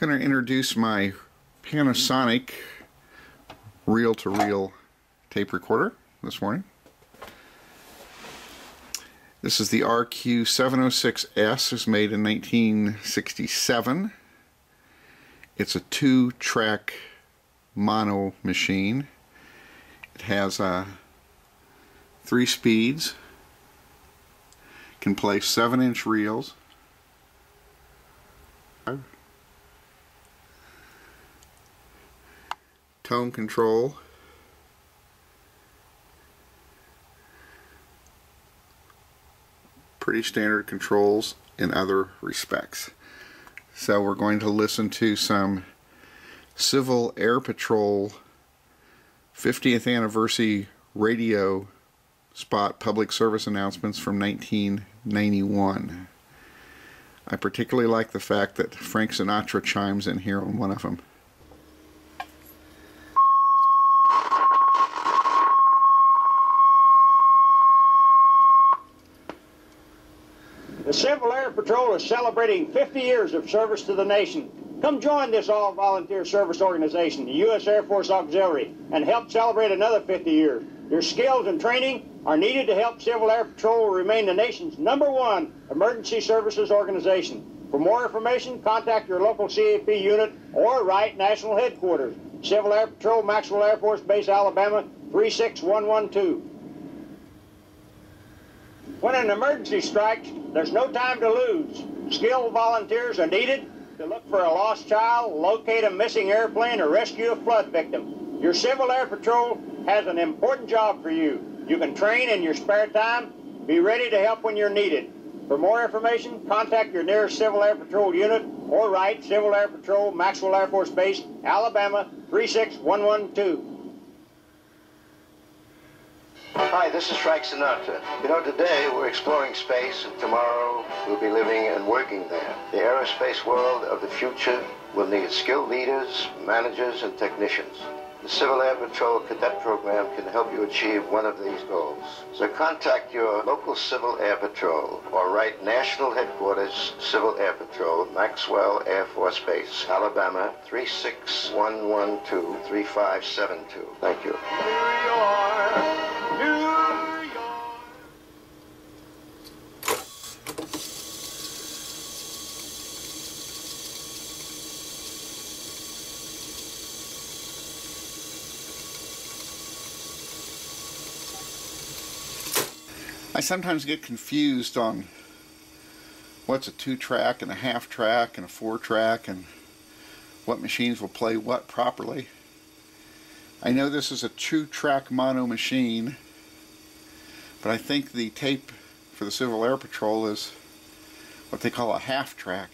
going to introduce my Panasonic reel-to-reel tape recorder this morning. This is the RQ706S. It's made in 1967. It's a two-track mono machine. It has uh, three speeds. Can play 7-inch reels. Tone control. Pretty standard controls in other respects. So we're going to listen to some Civil Air Patrol 50th anniversary radio spot public service announcements from 1991 I particularly like the fact that Frank Sinatra chimes in here on one of them The Civil Air Patrol is celebrating 50 years of service to the nation. Come join this all-volunteer service organization, the U.S. Air Force Auxiliary, and help celebrate another 50 years. Your skills and training are needed to help Civil Air Patrol remain the nation's number one emergency services organization. For more information, contact your local CAP unit or write National Headquarters, Civil Air Patrol, Maxwell Air Force Base, Alabama, 36112. When an emergency strikes, there's no time to lose. Skilled volunteers are needed to look for a lost child, locate a missing airplane, or rescue a flood victim. Your Civil Air Patrol has an important job for you. You can train in your spare time. Be ready to help when you're needed. For more information, contact your nearest Civil Air Patrol unit or write Civil Air Patrol, Maxwell Air Force Base, Alabama 36112. Hi, this is Frank Sinatra. You know, today we're exploring space, and tomorrow we'll be living and working there. The aerospace world of the future will need skilled leaders, managers, and technicians. The Civil Air Patrol Cadet Program can help you achieve one of these goals. So contact your local Civil Air Patrol or write National Headquarters, Civil Air Patrol, Maxwell Air Force Base, Alabama 36112-3572. Thank you. I sometimes get confused on what's a two track and a half track and a four track and what machines will play what properly. I know this is a two track mono machine but I think the tape for the Civil Air Patrol is what they call a half track.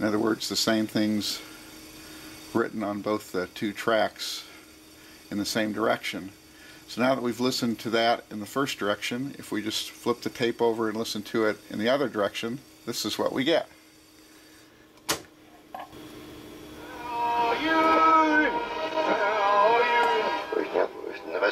In other words the same things written on both the two tracks in the same direction. So now that we've listened to that in the first direction, if we just flip the tape over and listen to it in the other direction, this is what we get.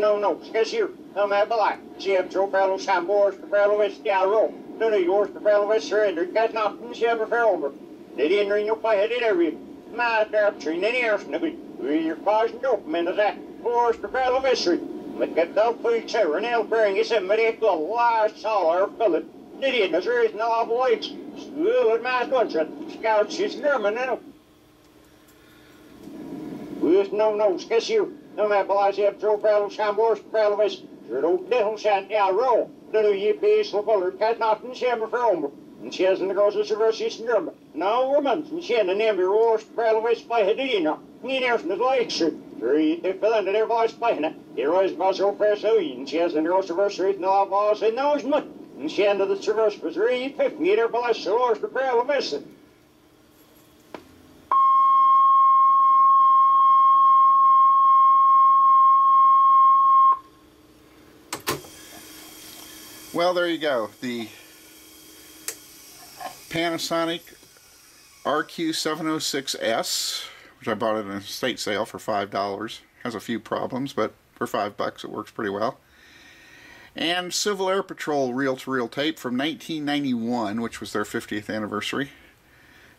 No, no, skes here. Come have a light. See if Joe Bello Sambors, the Bello is Gallo. None of yours, the Bello is surrender. Got nothing, she ever fell over. They didn't ring your head in every. My dark tree, any air snuggy. Your causing dope, men of that. Course, the Bello is vilket uppfylltsuren elbring i semmerikla laasalar pellet. Neljännes ryhmä avoiksi. Syöllä mä tuonsa. Scout siis nörmänen. With no no skesiu. No mä palaisi Joe Bell Sambors Belvis. Zero Dill Shan Ja Roll. Little ye piece of color cat not in shimmer for. And she hasn't goes to service is nörmä. No woman. And she and the roast Belvis by Hedina. Ni there's no likes it. Three, det fällande där var spajna. Det rörs bara så för så in. Känns den rörs för så ut när var så nås mot. En kände det så rörs för three, fifth meter bara så rörs för pärl och Well, there you go. The Panasonic RQ706S, which I bought at an estate sale for $5. Has a few problems, but for 5 bucks it works pretty well. And Civil Air Patrol reel-to-reel tape from 1991, which was their 50th anniversary,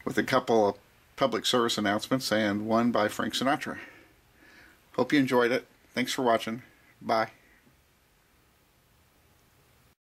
with a couple of public service announcements and one by Frank Sinatra. Hope you enjoyed it. Thanks for watching. Bye.